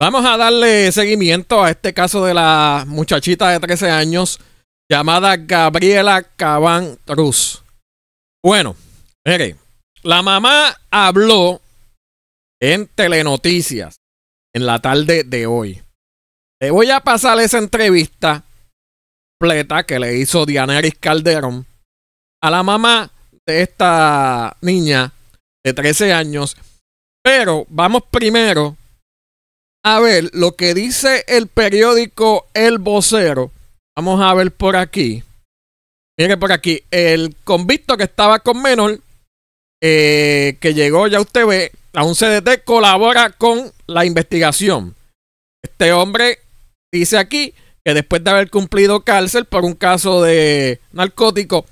Vamos a darle seguimiento a este caso de la muchachita de 13 años llamada Gabriela Cabán Cruz. Bueno, mire, la mamá habló en Telenoticias en la tarde de hoy. Le voy a pasar esa entrevista completa que le hizo Diana Eris Calderón a la mamá de esta niña de 13 años. Pero vamos primero a ver lo que dice el periódico El Vocero. Vamos a ver por aquí. Mire por aquí. El convicto que estaba con menor, eh, que llegó, ya usted ve, a un CDT, colabora con la investigación. Este hombre dice aquí que después de haber cumplido cárcel por un caso de narcótico,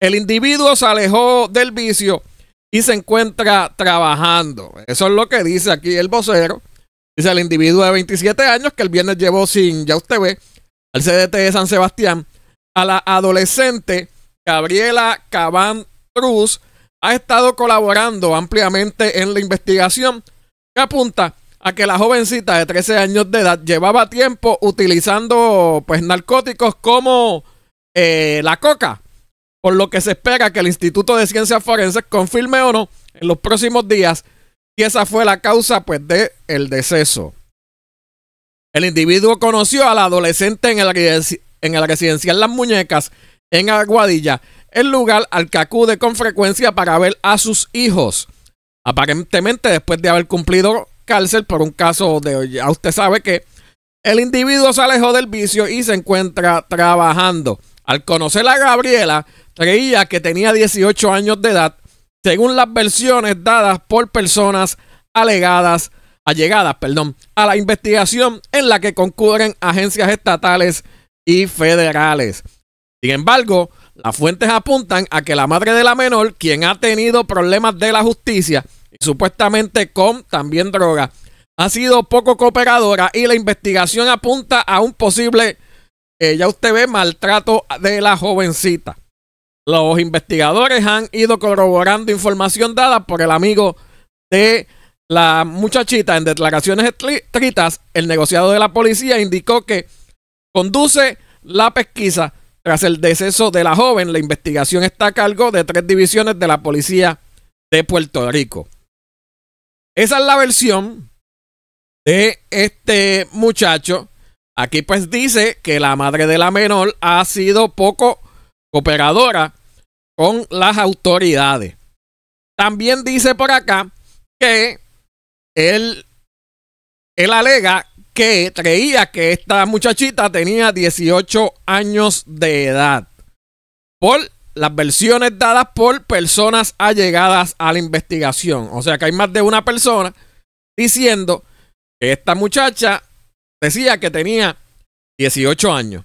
el individuo se alejó del vicio y se encuentra trabajando. Eso es lo que dice aquí el vocero. Dice el individuo de 27 años que el viernes llevó sin, ya usted ve, al CDT de San Sebastián, a la adolescente Gabriela Cabán Cruz, ha estado colaborando ampliamente en la investigación que apunta a que la jovencita de 13 años de edad llevaba tiempo utilizando pues narcóticos como eh, la coca, por lo que se espera que el Instituto de Ciencias Forenses confirme o no en los próximos días y esa fue la causa pues de deceso. El individuo conoció a la adolescente en el, en el residencial Las Muñecas en Aguadilla, el lugar al que acude con frecuencia para ver a sus hijos. Aparentemente después de haber cumplido cárcel por un caso de, ya usted sabe que el individuo se alejó del vicio y se encuentra trabajando. Al conocer a Gabriela, creía que tenía 18 años de edad según las versiones dadas por personas alegadas, allegadas, perdón, a la investigación en la que concurren agencias estatales y federales. Sin embargo, las fuentes apuntan a que la madre de la menor, quien ha tenido problemas de la justicia y supuestamente con también droga, ha sido poco cooperadora y la investigación apunta a un posible, eh, ya usted ve, maltrato de la jovencita. Los investigadores han ido corroborando información dada por el amigo de la muchachita en declaraciones escritas. El negociado de la policía indicó que conduce la pesquisa tras el deceso de la joven. La investigación está a cargo de tres divisiones de la policía de Puerto Rico. Esa es la versión de este muchacho. Aquí pues dice que la madre de la menor ha sido poco cooperadora con las autoridades. También dice por acá que él, él alega que creía que esta muchachita tenía 18 años de edad por las versiones dadas por personas allegadas a la investigación. O sea que hay más de una persona diciendo que esta muchacha decía que tenía 18 años.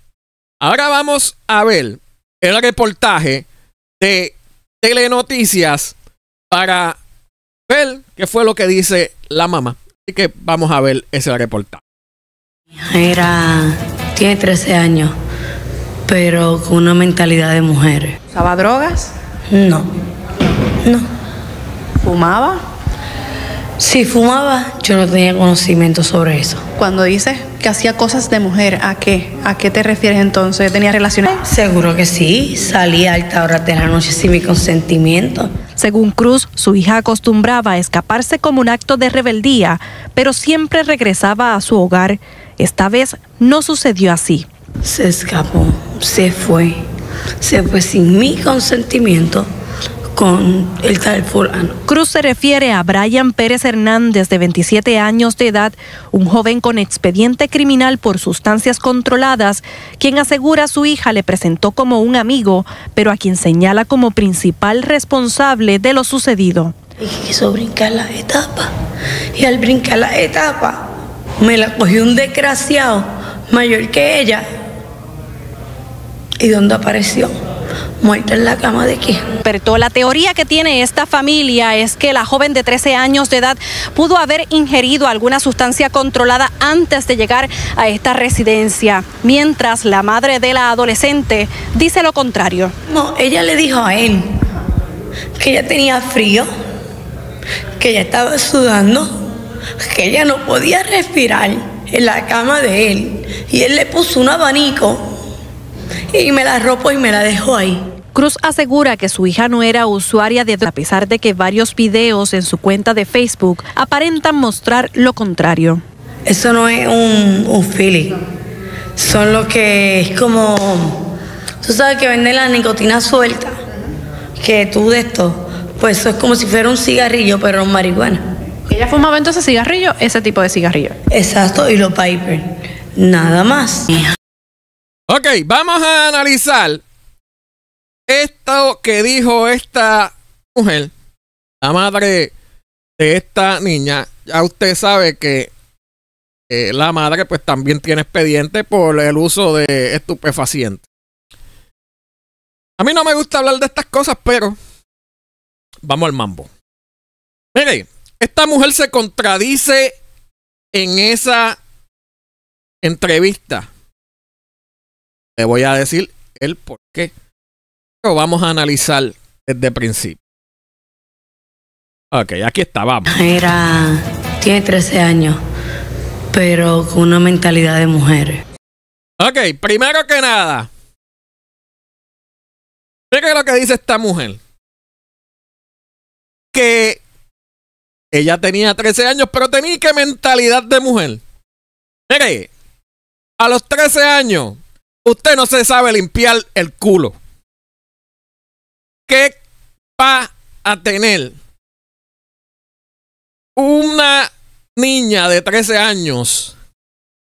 Ahora vamos a ver el reportaje de Telenoticias para ver qué fue lo que dice la mamá. Así que vamos a ver ese reportaje. Era, tiene 13 años, pero con una mentalidad de mujer. ¿Usaba drogas? No, no. ¿Fumaba? Si fumaba, yo no tenía conocimiento sobre eso. Cuando dices que hacía cosas de mujer, ¿a qué? ¿A qué te refieres entonces? ¿Tenía relaciones? Seguro que sí, salía a alta hora de la noche sin mi consentimiento. Según Cruz, su hija acostumbraba a escaparse como un acto de rebeldía, pero siempre regresaba a su hogar. Esta vez no sucedió así. Se escapó, se fue, se fue sin mi consentimiento con el tal fulano. Cruz se refiere a Brian Pérez Hernández, de 27 años de edad, un joven con expediente criminal por sustancias controladas, quien asegura a su hija le presentó como un amigo, pero a quien señala como principal responsable de lo sucedido. Y quiso brincar la etapa. Y al brincar la etapa, me la cogió un desgraciado mayor que ella. ¿Y dónde apareció? Muerta en la cama de quién. Pero la teoría que tiene esta familia es que la joven de 13 años de edad pudo haber ingerido alguna sustancia controlada antes de llegar a esta residencia, mientras la madre de la adolescente dice lo contrario. No, ella le dijo a él que ella tenía frío, que ella estaba sudando que ella no podía respirar en la cama de él. Y él le puso un abanico y me la arropó y me la dejó ahí. Cruz asegura que su hija no era usuaria de a pesar de que varios videos en su cuenta de Facebook aparentan mostrar lo contrario. Eso no es un, un feeling. Son lo que es como. Tú sabes que venden la nicotina suelta. Que tú de esto. Pues eso es como si fuera un cigarrillo, pero un marihuana. ¿Ella fumaba entonces cigarrillo? Ese tipo de cigarrillo. Exacto, y los Piper. Nada más. Ok, vamos a analizar esto que dijo esta mujer, la madre de esta niña. Ya usted sabe que eh, la madre pues también tiene expediente por el uso de estupefacientes. A mí no me gusta hablar de estas cosas, pero vamos al mambo. Mire, esta mujer se contradice en esa entrevista. Le voy a decir el por qué. Pero vamos a analizar desde el principio. Ok, aquí está, vamos. Era. Tiene 13 años, pero con una mentalidad de mujer. Ok, primero que nada. Fíjate lo que dice esta mujer. Que ella tenía 13 años, pero tenía que mentalidad de mujer. Mire, a los 13 años, usted no se sabe limpiar el culo. ¿Qué va a tener una niña de 13 años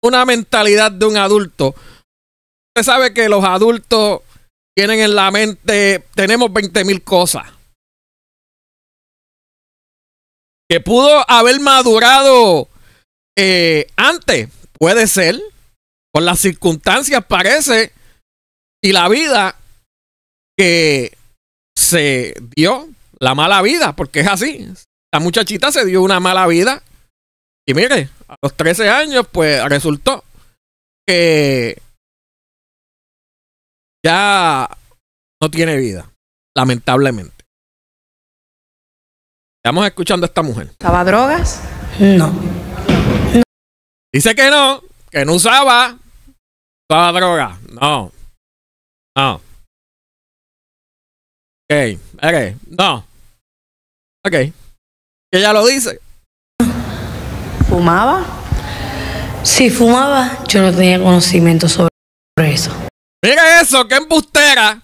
una mentalidad de un adulto? Usted sabe que los adultos tienen en la mente, tenemos 20 mil cosas. Que pudo haber madurado eh, antes, puede ser, por las circunstancias parece, y la vida que se dio la mala vida, porque es así. La muchachita se dio una mala vida. Y mire, a los 13 años, pues resultó que ya no tiene vida, lamentablemente. Estamos escuchando a esta mujer. ¿Estaba drogas? No. Dice que no, que no usaba, droga. No. No. Ok, ok, no. Ok. Ella lo dice. ¿Fumaba? Si fumaba, yo no tenía conocimiento sobre eso. Mira eso, qué embustera.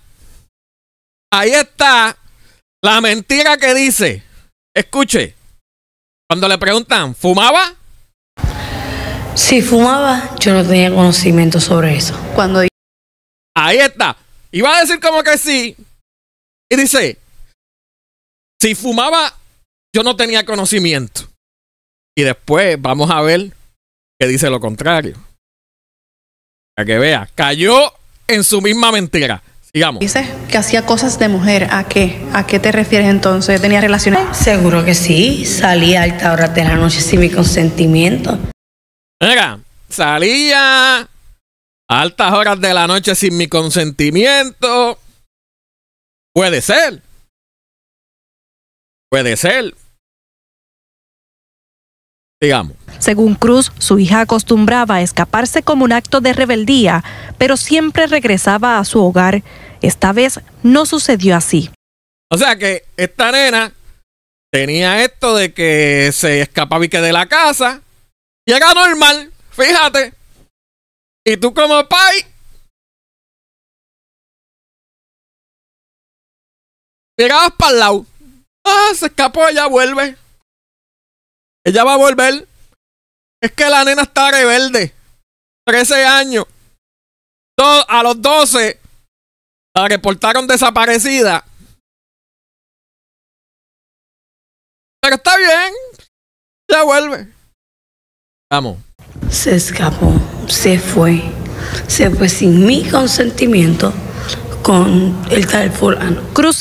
Ahí está la mentira que dice. Escuche. Cuando le preguntan, ¿fumaba? Si fumaba, yo no tenía conocimiento sobre eso. Cuando Ahí está. Iba a decir como que sí. Y dice, si fumaba, yo no tenía conocimiento. Y después vamos a ver que dice lo contrario. Para que vea, cayó en su misma mentira. Sigamos. dice que hacía cosas de mujer, ¿a qué? ¿A qué te refieres entonces? ¿Tenía relaciones? Seguro que sí. Salí a alta hora de la noche sin mi consentimiento. Salía a altas horas de la noche sin mi consentimiento. Puede ser. Puede ser. Digamos. Según Cruz, su hija acostumbraba a escaparse como un acto de rebeldía, pero siempre regresaba a su hogar. Esta vez no sucedió así. O sea que esta nena tenía esto de que se escapaba y que de la casa. Era normal, fíjate. Y tú como pai. Llegabas para el lado. Ah, se escapó, ella vuelve. Ella va a volver. Es que la nena está rebelde. 13 años. A los 12 la reportaron desaparecida. Pero está bien. Ya vuelve. Vamos. Se escapó, se fue. Se fue sin mi consentimiento con el tal fulano. Cruz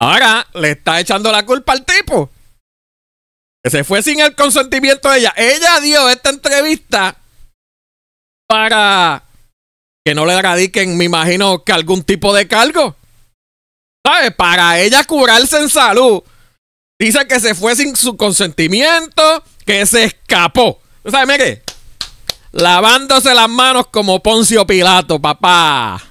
Ahora le está echando la culpa al tipo. Que se fue sin el consentimiento de ella. Ella dio esta entrevista para que no le radiquen, me imagino, que algún tipo de cargo. ¿Sabes? Para ella curarse en salud. Dice que se fue sin su consentimiento, que se escapó. ¿Tú sabes, mire? Lavándose las manos como Poncio Pilato, papá.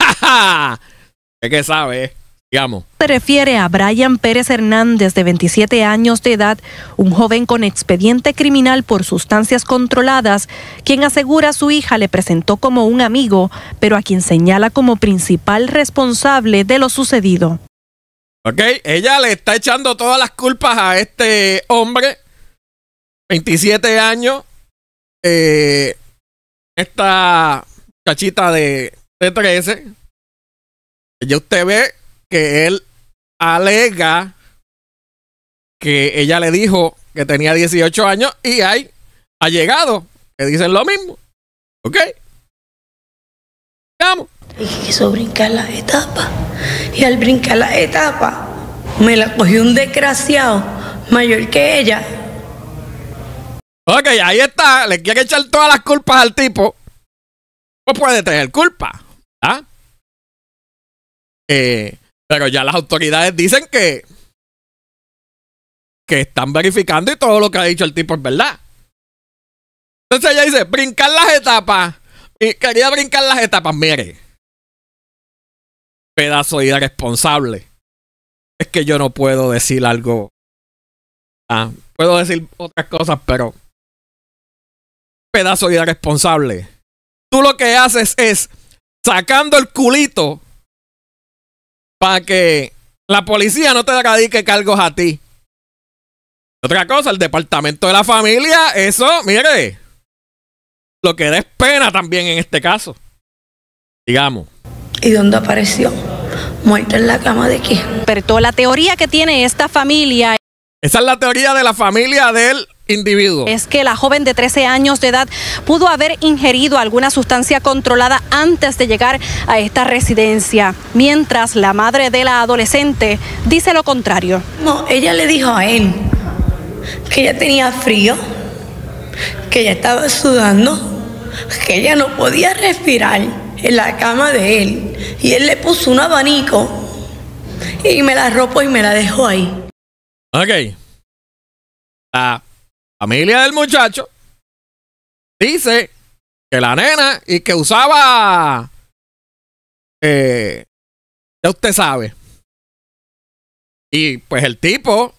¡Ja, Es que sabe, digamos. Se refiere a Brian Pérez Hernández, de 27 años de edad, un joven con expediente criminal por sustancias controladas, quien asegura a su hija le presentó como un amigo, pero a quien señala como principal responsable de lo sucedido. Ok, ella le está echando todas las culpas a este hombre, 27 años, eh, esta chachita de, de 13. Ya usted ve que él alega que ella le dijo que tenía 18 años y hay allegados que dicen lo mismo. ¿Ok? Vamos. Y quiso brincar las etapas. Y al brincar las etapas, me la cogió un desgraciado mayor que ella. Ok, ahí está. Le quiere echar todas las culpas al tipo. No puede tener culpa. ¿ah? Eh, pero ya las autoridades dicen que que están verificando y todo lo que ha dicho el tipo es verdad. Entonces ella dice, brincar las etapas. Y quería brincar las etapas, mire. Pedazo de irresponsable. Es que yo no puedo decir algo. Ah, puedo decir otras cosas, pero. Pedazo de irresponsable. Tú lo que haces es sacando el culito para que la policía no te radique cargos a ti. Otra cosa, el departamento de la familia, eso, mire, lo que da es pena también en este caso. Digamos. ¿Y dónde apareció? Muerta en la cama de quién. Pero la teoría que tiene esta familia Esa es la teoría de la familia del individuo. es que la joven de 13 años de edad pudo haber ingerido alguna sustancia controlada antes de llegar a esta residencia, mientras la madre de la adolescente dice lo contrario. No, ella le dijo a él que ella tenía frío, que ella estaba sudando, que ella no podía respirar en la cama de él. Y él le puso un abanico y me la arropó y me la dejó ahí. Ok. La familia del muchacho dice que la nena y que usaba. eh, ya usted sabe. Y pues el tipo,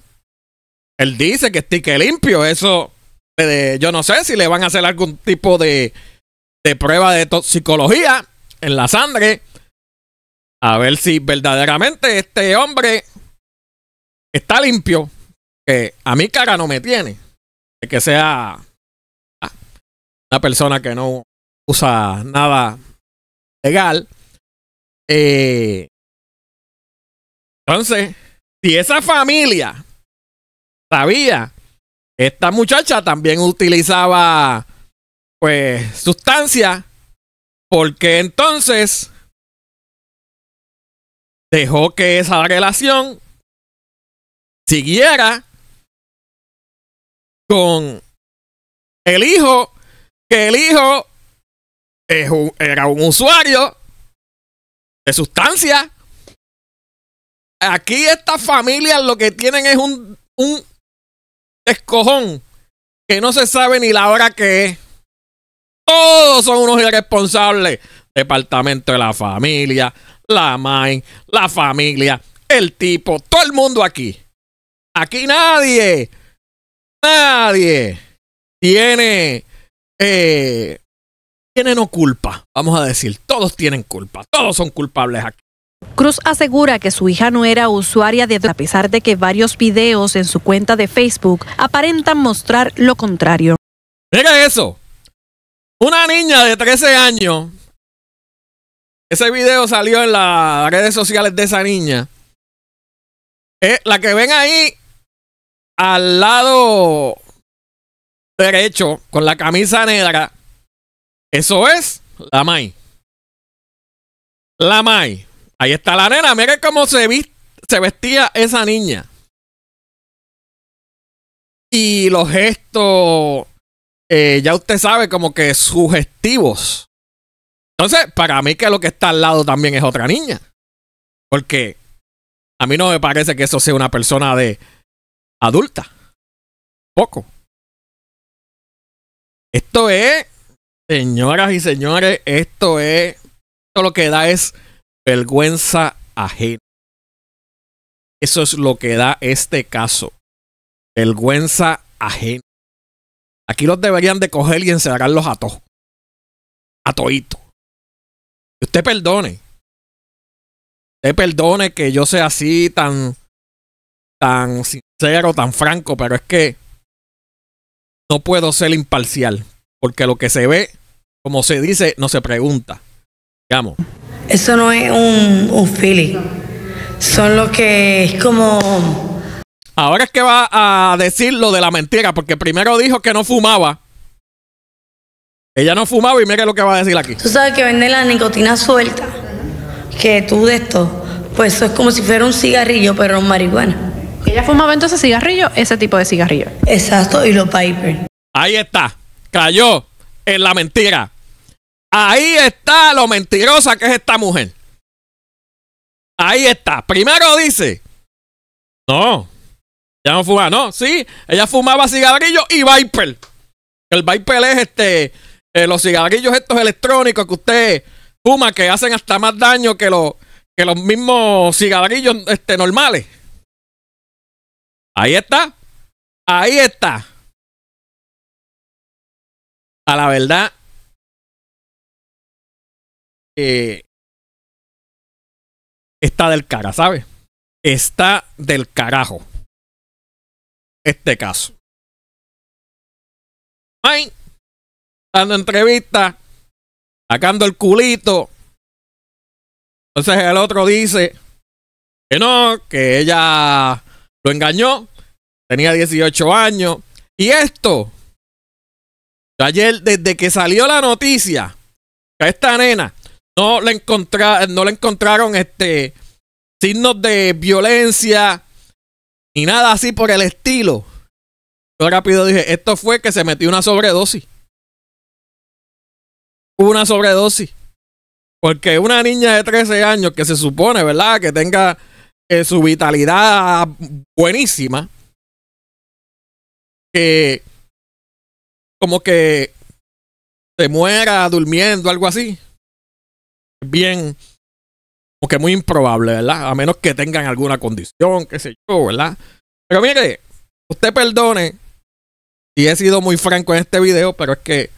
él dice que estique limpio. Eso, eh, yo no sé si le van a hacer algún tipo de, de prueba de toxicología en la sangre. A ver si verdaderamente este hombre está limpio. Que a mi cara no me tiene. De que sea una persona que no usa nada legal. Eh, entonces, si esa familia sabía, esta muchacha también utilizaba pues sustancia, porque entonces dejó que esa relación siguiera con el hijo, que el hijo era un usuario de sustancia. Aquí estas familias lo que tienen es un, un escojón que no se sabe ni la hora que es. Todos son unos irresponsables. Departamento de la familia, la MAI, la familia, el tipo, todo el mundo aquí. Aquí nadie, nadie tiene, eh, tiene no culpa. Vamos a decir, todos tienen culpa, todos son culpables aquí. Cruz asegura que su hija no era usuaria de droga, a pesar de que varios videos en su cuenta de Facebook aparentan mostrar lo contrario. Mira eso. Una niña de 13 años. Ese video salió en las redes sociales de esa niña. Eh, la que ven ahí al lado derecho con la camisa negra. Eso es la Mai. La Mai. Ahí está la nena. Mire cómo se, se vestía esa niña. Y los gestos eh, ya usted sabe, como que sugestivos. Entonces, para mí que lo que está al lado también es otra niña. Porque a mí no me parece que eso sea una persona de adulta. Poco. Esto es, señoras y señores, esto es, esto lo que da es vergüenza ajena. Eso es lo que da este caso. Vergüenza ajena. Aquí los deberían de coger y encerrarlos a todos. A toito. Usted perdone. Usted perdone que yo sea así tan, tan sincero, tan franco, pero es que no puedo ser imparcial. Porque lo que se ve, como se dice, no se pregunta. Digamos. Eso no es un, un feeling. Son lo que es como. Ahora es que va a decir lo de la mentira, porque primero dijo que no fumaba. Ella no fumaba y mire lo que va a decir aquí. Tú sabes que venden la nicotina suelta. Que tú de esto, pues eso es como si fuera un cigarrillo, pero un marihuana. Ella fumaba entonces cigarrillo, ese tipo de cigarrillo. Exacto, y los Piper. Ahí está. Cayó en la mentira. Ahí está lo mentirosa que es esta mujer. Ahí está. Primero dice, no, ya no fuma, no, sí, ella fumaba cigarrillos y Viper. El Viper es este, eh, los cigarrillos estos electrónicos que usted fuma que hacen hasta más daño que, los que los mismos cigarrillos este, normales. Ahí está. Ahí está. A la verdad, eh, está del cara, ¿sabes? Está del carajo. Este caso. Ay, dando entrevistas, sacando el culito. Entonces el otro dice que no, que ella lo engañó, tenía 18 años. Y esto, ayer, desde que salió la noticia, a esta nena no le, no le encontraron este, signos de violencia ni nada así por el estilo. Yo rápido dije, esto fue que se metió una sobredosis. Una sobredosis. Porque una niña de 13 años que se supone, ¿verdad? Que tenga eh, su vitalidad buenísima. Que como que se muera durmiendo, algo así. Bien, como que muy improbable, ¿verdad? A menos que tengan alguna condición, qué sé yo, ¿verdad? Pero mire, usted perdone y he sido muy franco en este video, pero es que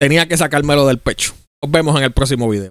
tenía que sacármelo del pecho. Nos vemos en el próximo video.